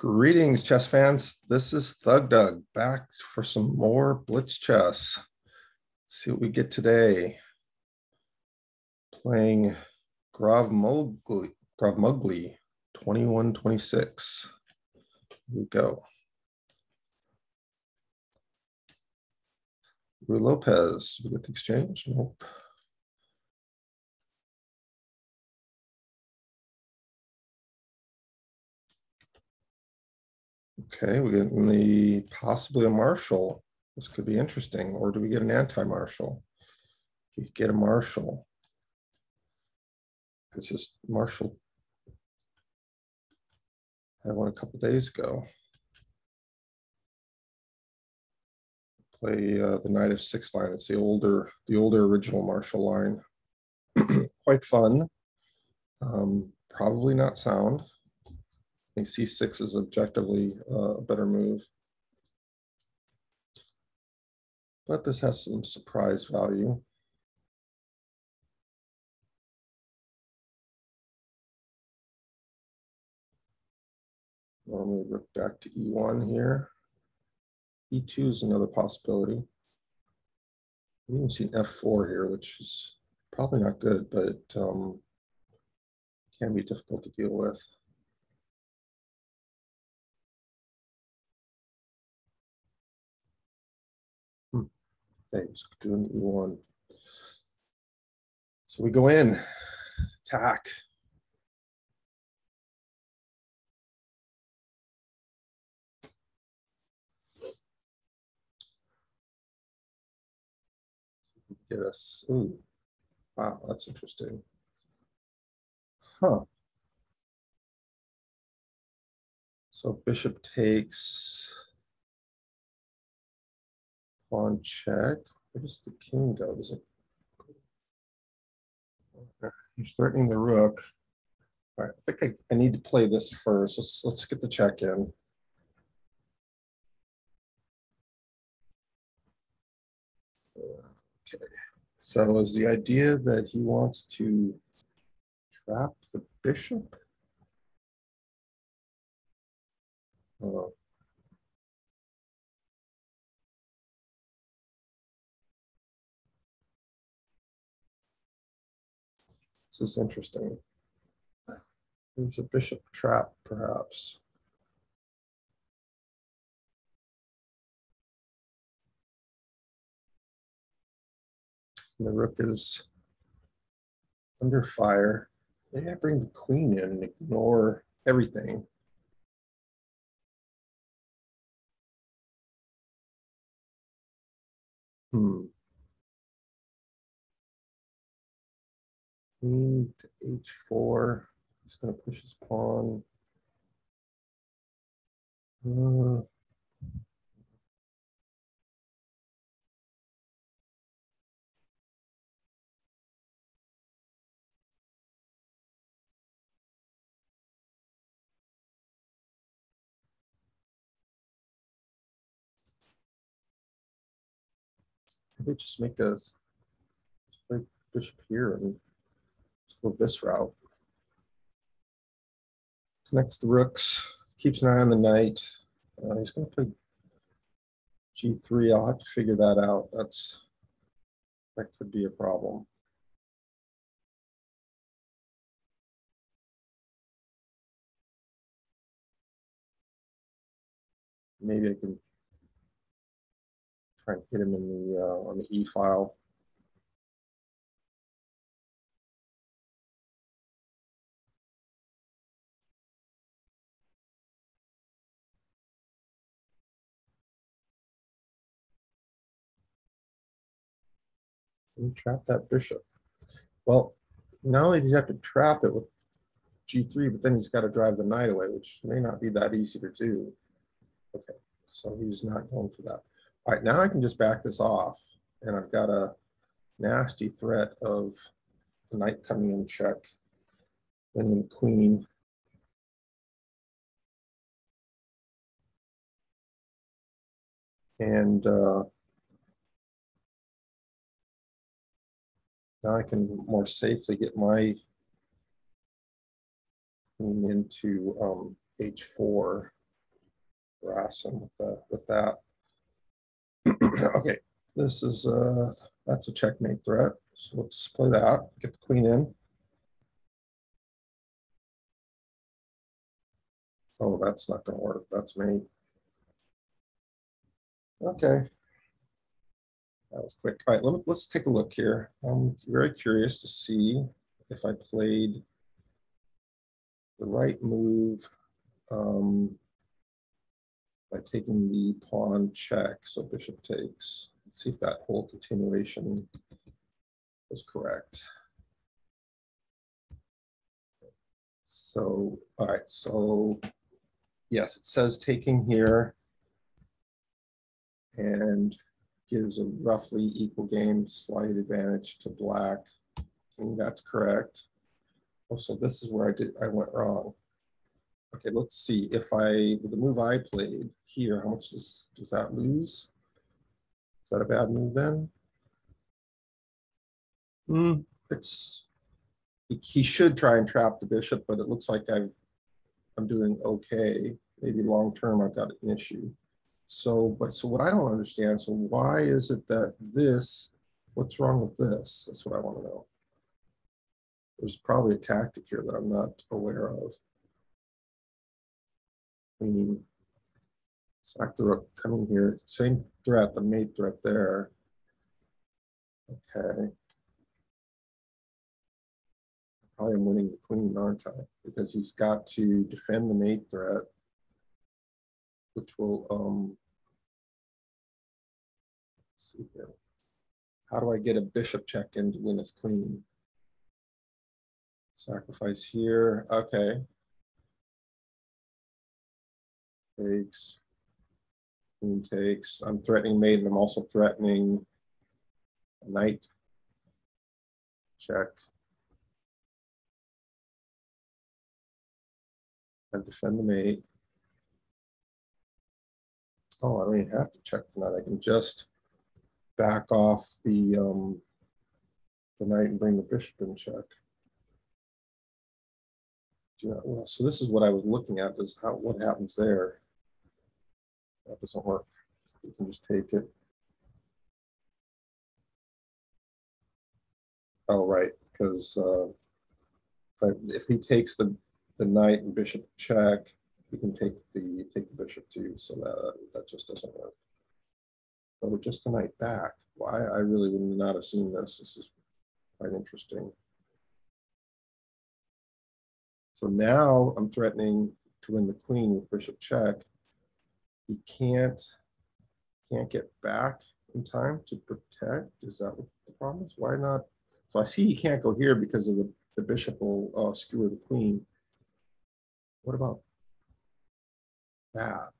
Greetings, chess fans. This is Thug Doug back for some more Blitz chess. Let's see what we get today. Playing Grav Mugli, Grav Mugli 2126. Here we go. Ruy Lopez, we get the exchange? Nope. Okay, we get the possibly a Marshall. This could be interesting. Or do we get an anti-Marshall? We get a Marshall. It's just Marshall. I had one a couple days ago. Play uh, the Knight of Six line. It's the older, the older original Marshall line. Quite fun. Um, probably not sound think c6 is objectively uh, a better move. But this has some surprise value. Normally rook back to e1 here. e2 is another possibility. We even seen f4 here, which is probably not good, but um, can be difficult to deal with. Things, doing E1. So we go in, attack. Get us, ooh, wow, that's interesting. Huh. So bishop takes pawn check. Where does the king go? Does it? He's threatening the rook. All right, I think I, I need to play this first. Let's let's get the check in. Okay. So is the idea that he wants to trap the bishop? Oh. This is interesting. There's a bishop trap, perhaps. And the rook is under fire. Maybe I bring the queen in and ignore everything. Hmm. Queen to h4. He's going to push his pawn. Uh, maybe just make a bishop here and go this route. Connects the rooks, keeps an eye on the knight. Uh, he's going to play g3. I'll have to figure that out. That's that could be a problem. Maybe I can try and hit him in the uh, on the e file. And trap that bishop. Well, not only does he have to trap it with g3, but then he's got to drive the knight away, which may not be that easy to do. Okay, so he's not going for that. All right, now I can just back this off, and I've got a nasty threat of the knight coming in check, and the queen. And uh, Now I can more safely get my queen into um, H4. harass him with that, with that. Okay, this is, uh, that's a checkmate threat. So let's play that, get the queen in. Oh, that's not gonna work. That's me. Okay. That was quick. All right, let let's take a look here. I'm very curious to see if I played the right move um, by taking the pawn check, so bishop takes. Let's see if that whole continuation was correct. So, all right, so yes, it says taking here and gives a roughly equal game, slight advantage to black. Think that's correct. Also, this is where I did, I went wrong. Okay, let's see if I, the move I played here, how much does, does that lose? Is that a bad move then? Hmm, it's, he, should try and trap the bishop, but it looks like I've, I'm doing okay. Maybe long-term I've got an issue. So, but so what I don't understand, so why is it that this, what's wrong with this? That's what I want to know. There's probably a tactic here that I'm not aware of. I mean, rook coming here, same threat, the mate threat there. Okay. Probably am winning the queen, aren't I? Because he's got to defend the mate threat which will, um, see here. How do I get a bishop check to win his queen? Sacrifice here, okay. Takes. Queen takes, I'm threatening mate, and I'm also threatening knight. Check. And defend the mate. Oh, I don't even have to check tonight. I can just back off the um the knight and bring the bishop in check. Well, so this is what I was looking at is how what happens there. That doesn't work. You can just take it. Oh, right, because uh, if, if he takes the the knight and bishop check, we can take the take the bishop too, so that that just doesn't work. But with just the knight back, why I really would not have seen this. This is quite interesting. So now I'm threatening to win the queen with bishop check. He can't can't get back in time to protect. Is that what the problem is? Why not? So I see he can't go here because of the, the bishop will uh, skewer the queen. What about that.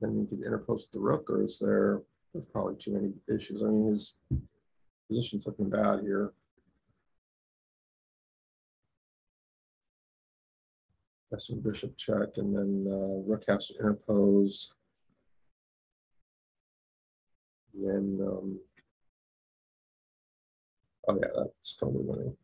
Then you could interpost the rook, or is there, there's probably too many issues. I mean, his position's looking bad here. That's some bishop check, and then uh, rook has to interpose. And then, um, oh yeah, that's totally winning.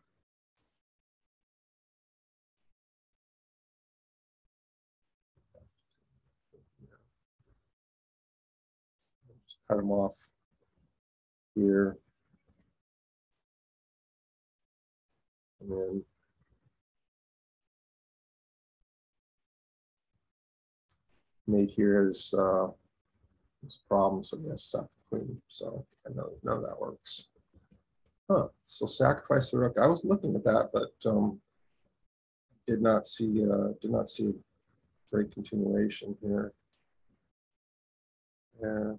Cut them off here. And then made here is uh this problem, so yes, queen. So I know none of that works. Huh. So sacrifice the rook. I was looking at that, but um did not see uh did not see great continuation here. Yeah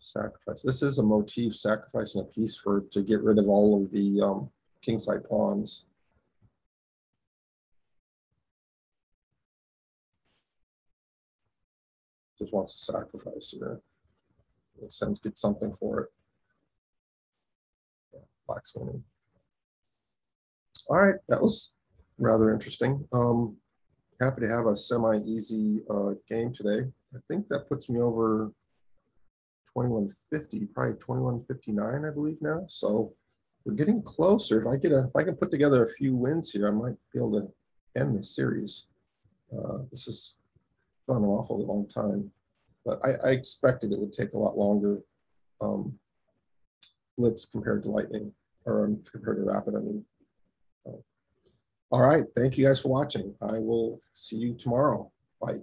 sacrifice. This is a motif, sacrificing a piece for to get rid of all of the um, kingside pawns. Just wants to sacrifice here. Makes sense, get something for it. Yeah, black's winning. All right, that was rather interesting. Um, happy to have a semi-easy uh, game today. I think that puts me over 2150, probably 2159, I believe now. So we're getting closer. If I get a, if I can put together a few wins here, I might be able to end this series. Uh, This has gone an awfully long time, but I, I expected it would take a lot longer. um, Blitz compared to Lightning, or um, compared to Rapid, I mean. All right, thank you guys for watching. I will see you tomorrow. Bye.